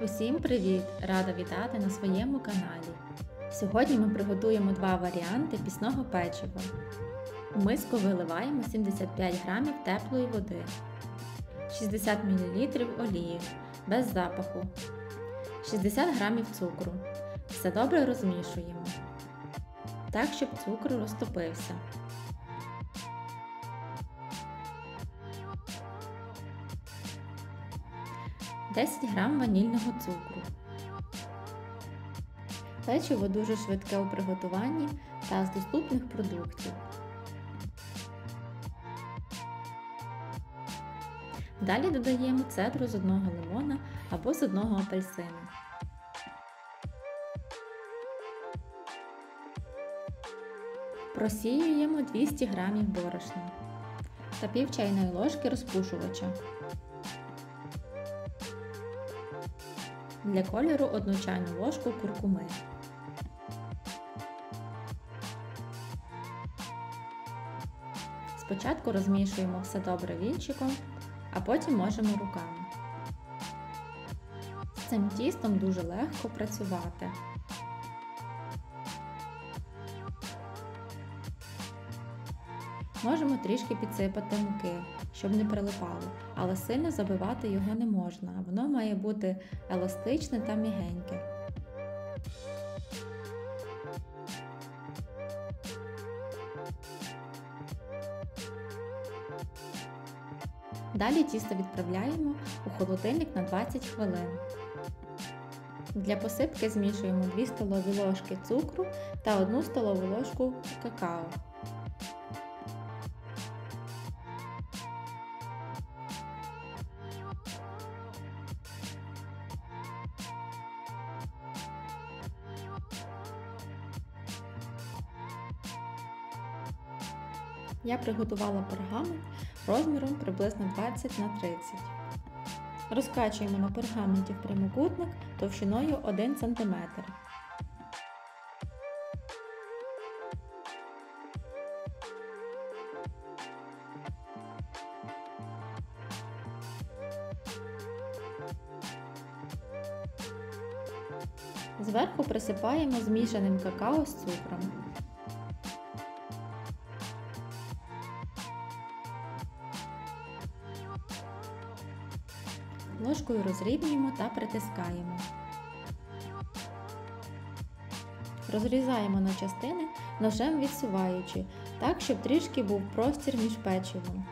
Усім привіт! Рада вітати на своєму каналі. Сьогодні ми приготуємо два варіанти пісного печива. У миску виливаємо 75 г теплої води, 60 мл олії без запаху, 60 г цукру. Все добре розмішуємо. Так, щоб цукор розтопився. 10 г ванільного цукру. Печиво дуже швидке у приготуванні та з доступних продуктів. Далі додаємо цедру з одного лимона або з одного апельсина. Просіюємо 200 г борошна та пів чайної ложки розпушувача. Для кольору одну чайну ложку куркуми. Спочатку розмішуємо все добре вінчиком, а потім можемо руками. З цим тістом дуже легко працювати. Можемо трішки підсипати муки, щоб не прилипало, але сильно забивати його не можна, воно має бути еластичне та мігеньке. Далі тісто відправляємо у холодильник на 20 хвилин. Для посипки змішуємо 2 столові ложки цукру та 1 столову ложку какао. Я приготувала пергамент розміром приблизно 20 на 30 Розкачуємо на пергаменті в прямокутник товщиною 1 см. Зверху присипаємо змішаним какао з цукром. Ложкою розрівнюємо та притискаємо. Розрізаємо на частини, ножем відсуваючи, так, щоб трішки був простір між печивом.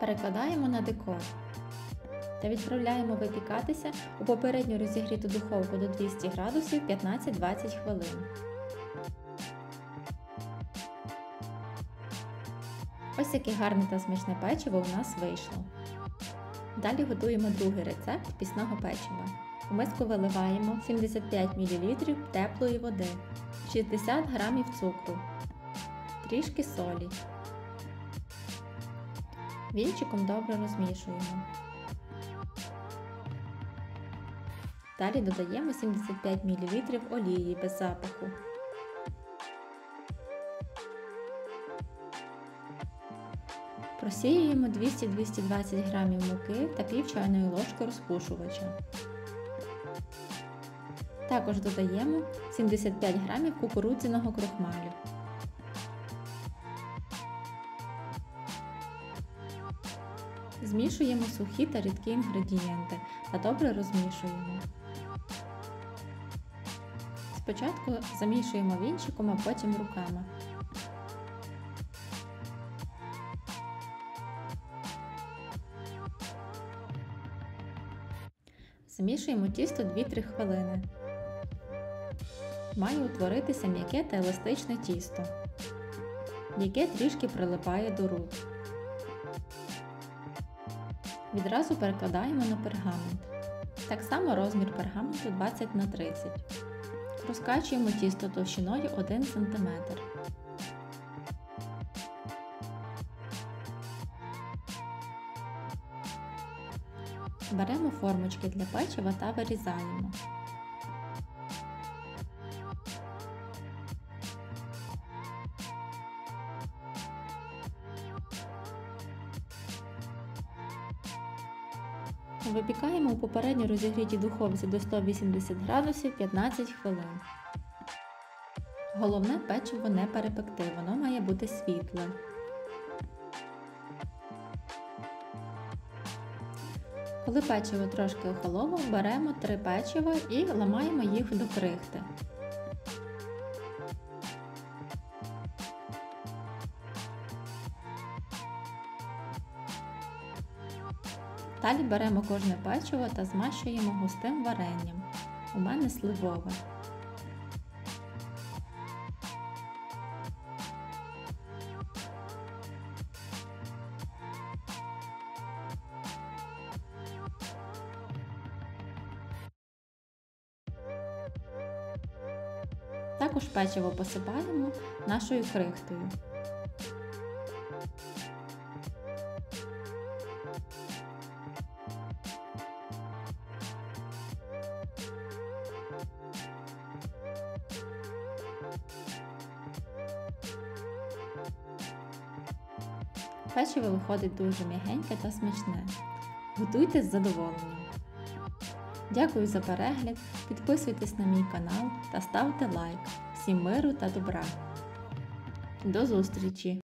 Перекладаємо на декор та відправляємо випікатися у попередньо розігріту духовку до 200 градусів 15-20 хвилин. Ось яке гарне та смачне печиво у нас вийшло. Далі готуємо другий рецепт пісного печива. У миску виливаємо 75 мл теплої води, 60 г цукру, трішки солі. Вінчиком добре розмішуємо. Далі додаємо 75 мл олії без запаху. Просіюємо 200-220 г муки та пів чайної ложки розпушувача. Також додаємо 75 г кукурудзяного крохмалю. Змішуємо сухі та рідкі інгредієнти та добре розмішуємо. Спочатку замішуємо вінчиком, а потім руками. Замішуємо тісто 2-3 хвилини. Має утворитися м'яке та еластичне тісто, яке трішки прилипає до рук. Відразу перекладаємо на пергамент. Так само розмір пергаменту 20 на 30 Розкачуємо тісто товщиною 1 см. Беремо формочки для печива та вирізаємо. Випікаємо у попередньо розігрітій духовці до 180 градусів 15 хвилин. Головне печиво не перепекти, воно має бути світле. Коли печиво трошки охололо, беремо три печива і ламаємо їх до крихти. Далі беремо кожне печиво та змащуємо густим варенням. У мене сливове. Також печиво посипаємо нашою крихтою. Печиво виходить дуже м'ягеньке та смачне. Готуйте з задоволенням. Дякую за перегляд, підписуйтесь на мій канал та ставте лайк. Всім миру та добра. До зустрічі!